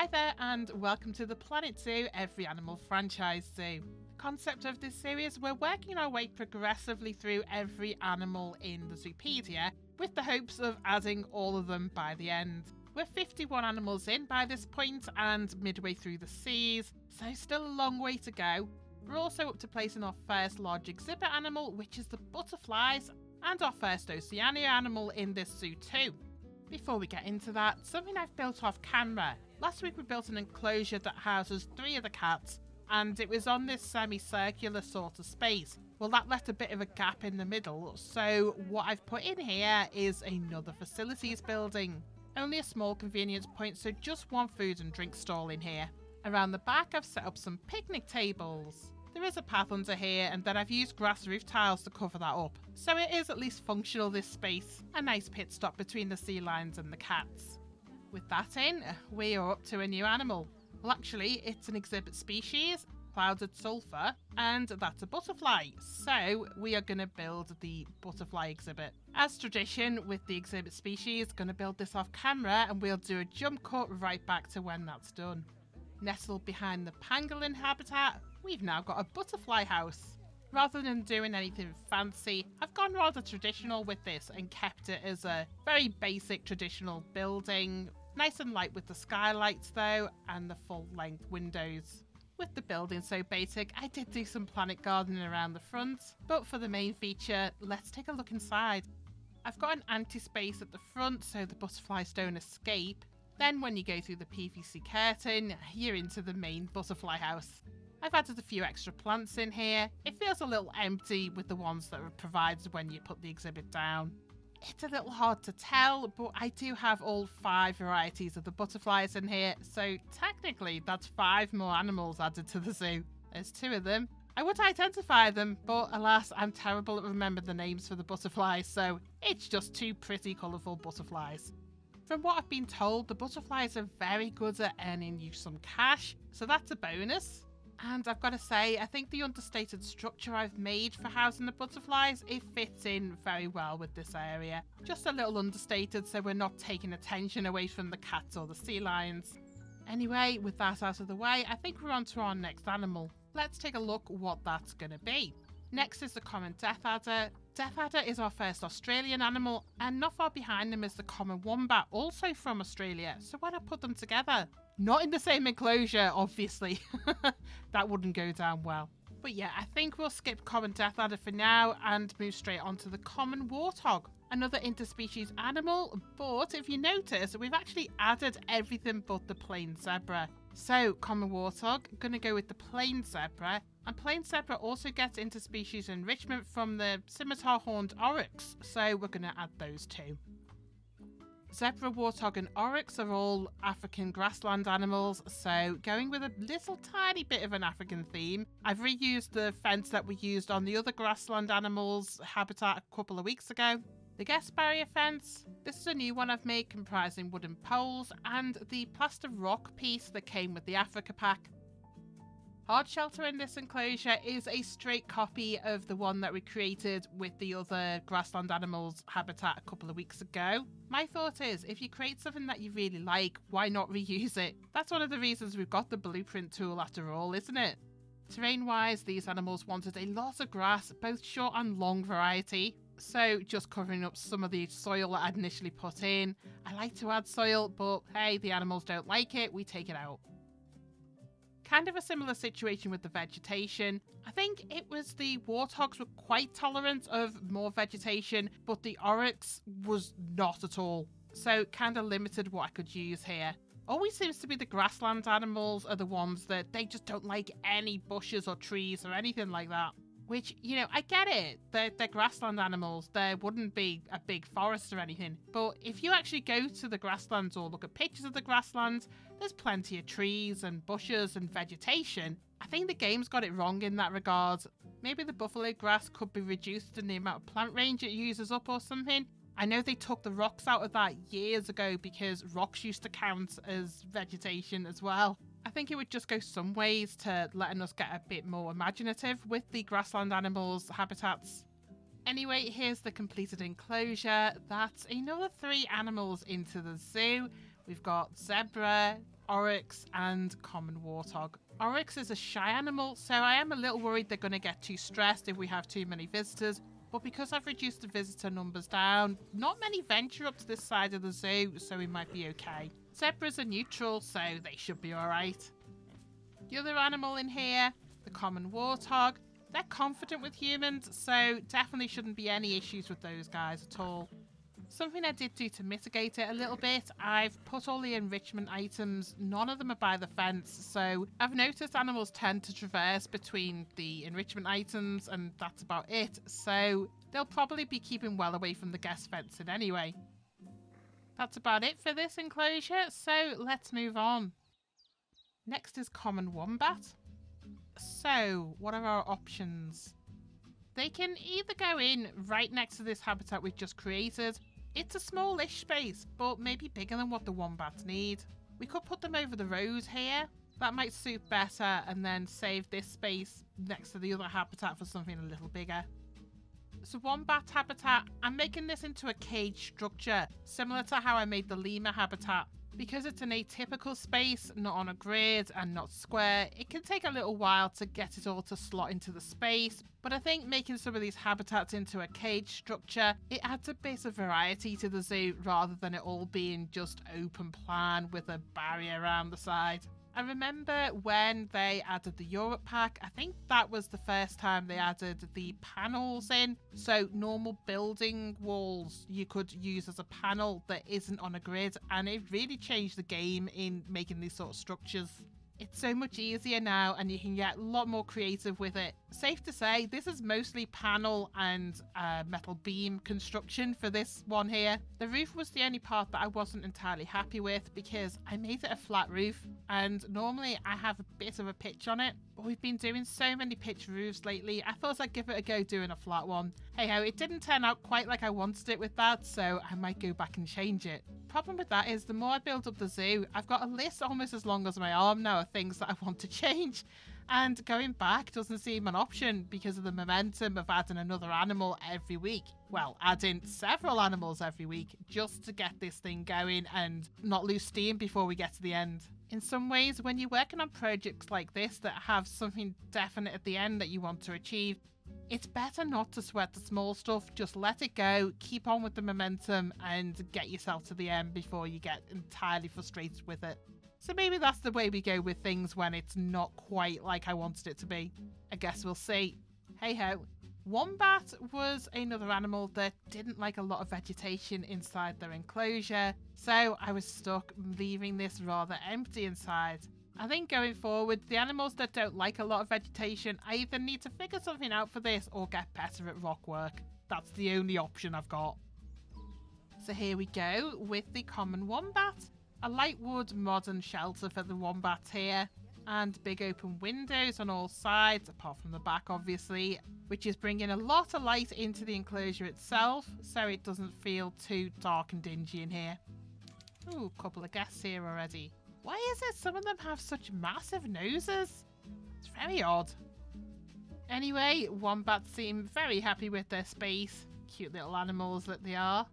Hi there, and welcome to the Planet Zoo Every Animal Franchise Zoo. The concept of this series, we're working our way progressively through every animal in the Zoopedia with the hopes of adding all of them by the end. We're 51 animals in by this point and midway through the seas, so still a long way to go. We're also up to placing our first large exhibit animal, which is the butterflies, and our first Oceania animal in this zoo too. Before we get into that, something I've built off camera. Last week we built an enclosure that houses three of the cats, and it was on this semicircular sort of space. Well, that left a bit of a gap in the middle, so what I've put in here is another facilities building. Only a small convenience point, so just one food and drink stall in here. Around the back, I've set up some picnic tables. There is a path under here, and then I've used grass roof tiles to cover that up. So it is at least functional, this space. A nice pit stop between the sea lions and the cats. With that in, we are up to a new animal. Well, actually, it's an exhibit species, clouded sulfur, and that's a butterfly. So we are going to build the butterfly exhibit. As tradition with the exhibit species, going to build this off camera and we'll do a jump cut right back to when that's done. Nestled behind the pangolin habitat, we've now got a butterfly house. Rather than doing anything fancy, I've gone rather traditional with this and kept it as a very basic traditional building. Nice and light with the skylights though, and the full length windows. With the building so basic, I did do some planet gardening around the front, but for the main feature, let's take a look inside. I've got an anti-space at the front so the butterflies don't escape. Then when you go through the PVC curtain, you're into the main butterfly house. I've added a few extra plants in here. It feels a little empty with the ones that are provided when you put the exhibit down. It's a little hard to tell, but I do have all five varieties of the butterflies in here, so technically that's five more animals added to the zoo. There's two of them. I would identify them, but alas, I'm terrible at remembering the names for the butterflies, so it's just two pretty colourful butterflies. From what I've been told, the butterflies are very good at earning you some cash, so that's a bonus. And I've got to say, I think the understated structure I've made for housing the butterflies, it fits in very well with this area. Just a little understated so we're not taking attention away from the cats or the sea lions. Anyway, with that out of the way, I think we're on to our next animal. Let's take a look what that's going to be. Next is the common death adder. Death adder is our first Australian animal, and not far behind them is the common wombat, also from Australia. So why not put them together? Not in the same enclosure, obviously. that wouldn't go down well. But yeah, I think we'll skip common death adder for now and move straight on to the common warthog. Another interspecies animal, but if you notice, we've actually added everything but the plains zebra. So, common warthog, gonna go with the plains zebra. And plains zebra also gets interspecies enrichment from the scimitar horned oryx, so we're gonna add those too. Zebra, warthog, and oryx are all African grassland animals, so going with a little tiny bit of an African theme. I've reused the fence that we used on the other grassland animals habitat a couple of weeks ago. The guest barrier fence. This is a new one I've made comprising wooden poles and the plaster rock piece that came with the Africa pack. Hard shelter in this enclosure is a straight copy of the one that we created with the other grassland animals habitat a couple of weeks ago. My thought is, if you create something that you really like, why not reuse it? That's one of the reasons we've got the blueprint tool after all, isn't it? Terrain wise, these animals wanted a lot of grass, both short and long variety. So, just covering up some of the soil that I'd initially put in. I like to add soil, but hey, the animals don't like it, we take it out. Kind of a similar situation with the vegetation. I think it was the warthogs were quite tolerant of more vegetation, but the oryx was not at all. So kind of limited what I could use here. Always seems to be the grassland animals are the ones that they just don't like any bushes or trees or anything like that. Which, you know, I get it. They're, they're grassland animals. There wouldn't be a big forest or anything. But if you actually go to the grasslands or look at pictures of the grasslands, there's plenty of trees and bushes and vegetation. I think the game's got it wrong in that regard. Maybe the buffalo grass could be reduced in the amount of plant range it uses up or something. I know they took the rocks out of that years ago because rocks used to count as vegetation as well. I think it would just go some ways to letting us get a bit more imaginative with the grassland animals' habitats. Anyway, here's the completed enclosure. That's another three animals into the zoo. We've got zebra, oryx and common warthog. Oryx is a shy animal, so I am a little worried they're going to get too stressed if we have too many visitors. But because I've reduced the visitor numbers down, not many venture up to this side of the zoo, so we might be okay. Zebras are neutral, so they should be alright. The other animal in here, the common warthog, they're confident with humans, so definitely shouldn't be any issues with those guys at all. Something I did do to mitigate it a little bit, I've put all the enrichment items, none of them are by the fence, so I've noticed animals tend to traverse between the enrichment items and that's about it, so they'll probably be keeping well away from the guest fencing anyway. That's about it for this enclosure, so let's move on. Next is common wombat. So, what are our options? They can either go in right next to this habitat we've just created. It's a smallish space, but maybe bigger than what the wombats need. We could put them over the road here. That might suit better and then save this space next to the other habitat for something a little bigger. So wombat habitat, I'm making this into a cage structure, similar to how I made the lemur habitat. Because it's an atypical space, not on a grid and not square, it can take a little while to get it all to slot into the space, but I think making some of these habitats into a cage structure, it adds a bit of variety to the zoo rather than it all being just open plan with a barrier around the side. I remember when they added the Europe pack, I think that was the first time they added the panels in. So, normal building walls you could use as a panel that isn't on a grid, and it really changed the game in making these sort of structures. It's so much easier now and you can get a lot more creative with it. Safe to say, this is mostly panel and uh, metal beam construction for this one here. The roof was the only part that I wasn't entirely happy with because I made it a flat roof and normally I have a bit of a pitch on it. But we've been doing so many pitch roofs lately, I thought I'd give it a go doing a flat one. Hey ho, it didn't turn out quite like I wanted it with that, so I might go back and change it. Problem with that is the more I build up the zoo, I've got a list almost as long as my arm now things that I want to change. And going back doesn't seem an option because of the momentum of adding another animal every week. Well, adding several animals every week just to get this thing going and not lose steam before we get to the end. In some ways, when you're working on projects like this that have something definite at the end that you want to achieve, it's better not to sweat the small stuff. Just let it go, keep on with the momentum, and get yourself to the end before you get entirely frustrated with it. So maybe that's the way we go with things when it's not quite like I wanted it to be. I guess we'll see. Hey ho. Wombat was another animal that didn't like a lot of vegetation inside their enclosure, so I was stuck leaving this rather empty inside. I think going forward, the animals that don't like a lot of vegetation, I either need to figure something out for this or get better at rock work. That's the only option I've got. So here we go with the common wombat. A light wood modern shelter for the wombats here. And big open windows on all sides, apart from the back obviously, which is bringing a lot of light into the enclosure itself, so it doesn't feel too dark and dingy in here. Ooh, a couple of guests here already. Why is it some of them have such massive noses? It's very odd. Anyway, wombats seem very happy with their space. Cute little animals that they are.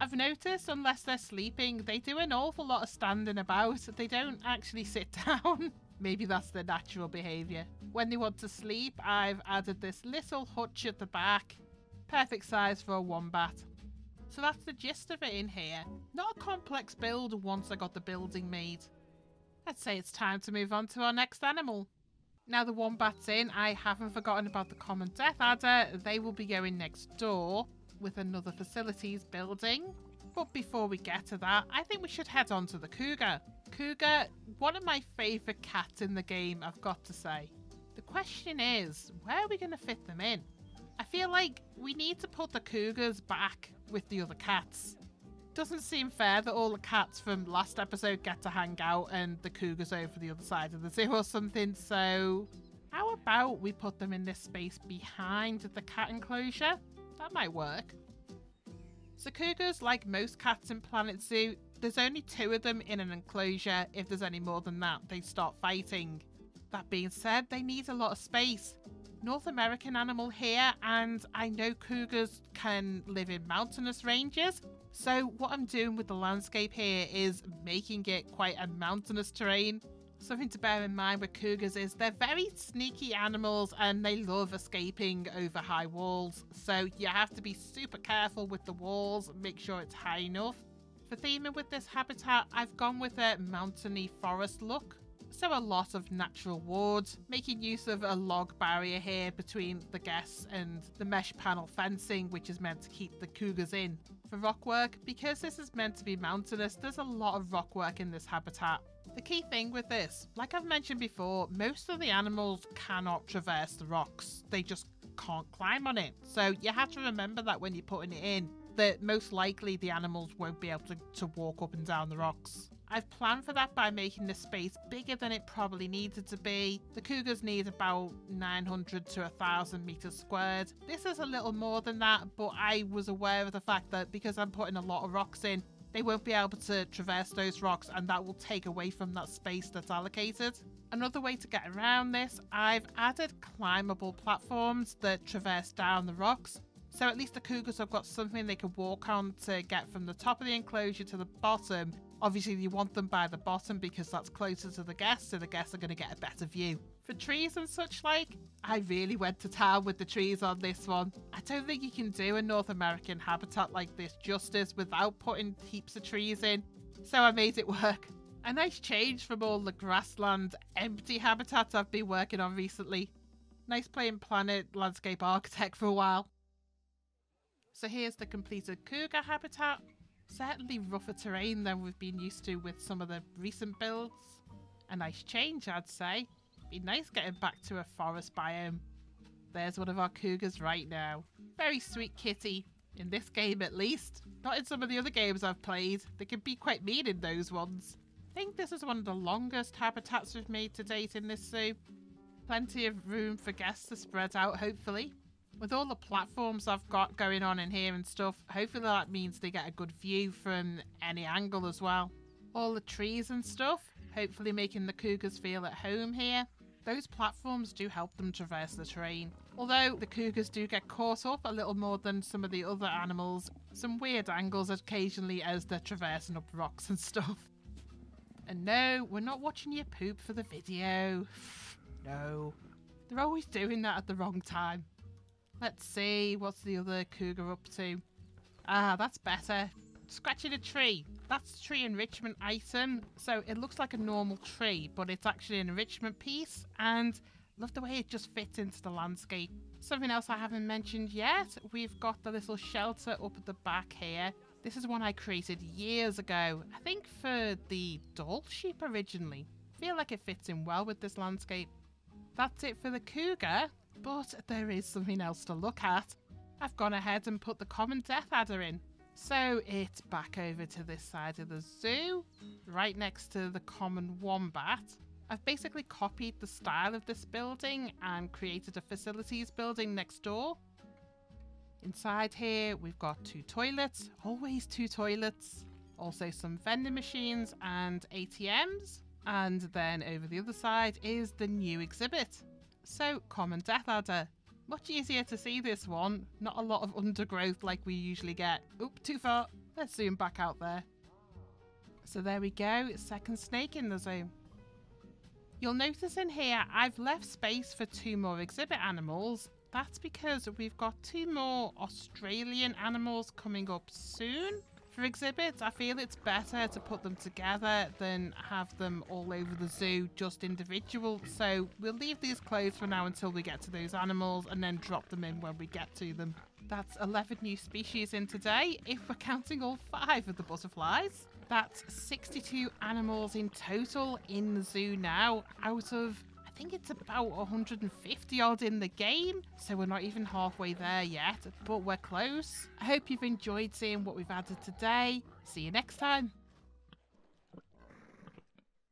I've noticed, unless they're sleeping, they do an awful lot of standing about. They don't actually sit down. Maybe that's their natural behaviour. When they want to sleep, I've added this little hutch at the back. Perfect size for a wombat. So that's the gist of it in here. Not a complex build once I got the building made. I'd say it's time to move on to our next animal. Now the wombats in, I haven't forgotten about the common death adder. They will be going next door with another facilities building. But before we get to that, I think we should head on to the cougar. Cougar, one of my favourite cats in the game, I've got to say. The question is, where are we going to fit them in? I feel like we need to put the cougars back with the other cats doesn't seem fair that all the cats from last episode get to hang out and the cougars over the other side of the zoo or something. So, how about we put them in this space behind the cat enclosure? That might work. So, cougars, like most cats in Planet Zoo, there's only two of them in an enclosure. If there's any more than that, they start fighting. That being said, they need a lot of space. North American animal here, and I know cougars can live in mountainous ranges. So, what I'm doing with the landscape here is making it quite a mountainous terrain. Something to bear in mind with cougars is they're very sneaky animals and they love escaping over high walls. So, you have to be super careful with the walls, make sure it's high enough. For theming with this habitat, I've gone with a mountainy forest look. So a lot of natural wood, making use of a log barrier here between the guests and the mesh panel fencing, which is meant to keep the cougars in. For rock work, because this is meant to be mountainous, there's a lot of rock work in this habitat. The key thing with this, like I've mentioned before, most of the animals cannot traverse the rocks. They just can't climb on it. So you have to remember that when you're putting it in that most likely the animals won't be able to, to walk up and down the rocks. I've planned for that by making the space bigger than it probably needed to be. The cougars need about 900 to 1000 meters squared. This is a little more than that, but I was aware of the fact that because I'm putting a lot of rocks in, they won't be able to traverse those rocks and that will take away from that space that's allocated. Another way to get around this, I've added climbable platforms that traverse down the rocks so at least the cougars have got something they can walk on to get from the top of the enclosure to the bottom. Obviously, you want them by the bottom because that's closer to the guests, so the guests are going to get a better view. For trees and such like, I really went to town with the trees on this one. I don't think you can do a North American habitat like this justice without putting heaps of trees in, so I made it work. A nice change from all the grassland, empty habitats I've been working on recently. Nice playing Planet Landscape Architect for a while. So here's the completed cougar habitat. Certainly rougher terrain than we've been used to with some of the recent builds. A nice change, I'd say. Be nice getting back to a forest biome. There's one of our cougars right now. Very sweet kitty. In this game, at least. Not in some of the other games I've played. They can be quite mean in those ones. I think this is one of the longest habitats we've made to date in this zoo. Plenty of room for guests to spread out, hopefully with all the platforms I've got going on in here and stuff, hopefully that means they get a good view from any angle as well. All the trees and stuff, hopefully making the cougars feel at home here. Those platforms do help them traverse the terrain. Although the cougars do get caught up a little more than some of the other animals, some weird angles occasionally as they're traversing up rocks and stuff. And no, we're not watching you poop for the video. no. They're always doing that at the wrong time. Let's see, what's the other cougar up to? Ah, that's better. Scratching a tree. That's tree enrichment item. So it looks like a normal tree, but it's actually an enrichment piece. And love the way it just fits into the landscape. Something else I haven't mentioned yet. We've got the little shelter up at the back here. This is one I created years ago. I think for the Dall sheep originally. feel like it fits in well with this landscape. That's it for the cougar. But there is something else to look at. I've gone ahead and put the common death adder in. So it's back over to this side of the zoo, right next to the common wombat. I've basically copied the style of this building and created a facilities building next door. Inside here, we've got two toilets, always two toilets. Also some vending machines and ATMs. And then over the other side is the new exhibit. So, common death adder. Much easier to see this one. Not a lot of undergrowth like we usually get. Oop, too far. Let's zoom back out there. So there we go, second snake in the zoo. You'll notice in here I've left space for two more exhibit animals. That's because we've got two more Australian animals coming up soon. For exhibits, I feel it's better to put them together than have them all over the zoo just individual. So we'll leave these closed for now until we get to those animals and then drop them in when we get to them. That's 11 new species in today, if we're counting all five of the butterflies. That's 62 animals in total in the zoo now, out of think it's about 150 odd in the game, so we're not even halfway there yet, but we're close. I hope you've enjoyed seeing what we've added today. See you next time.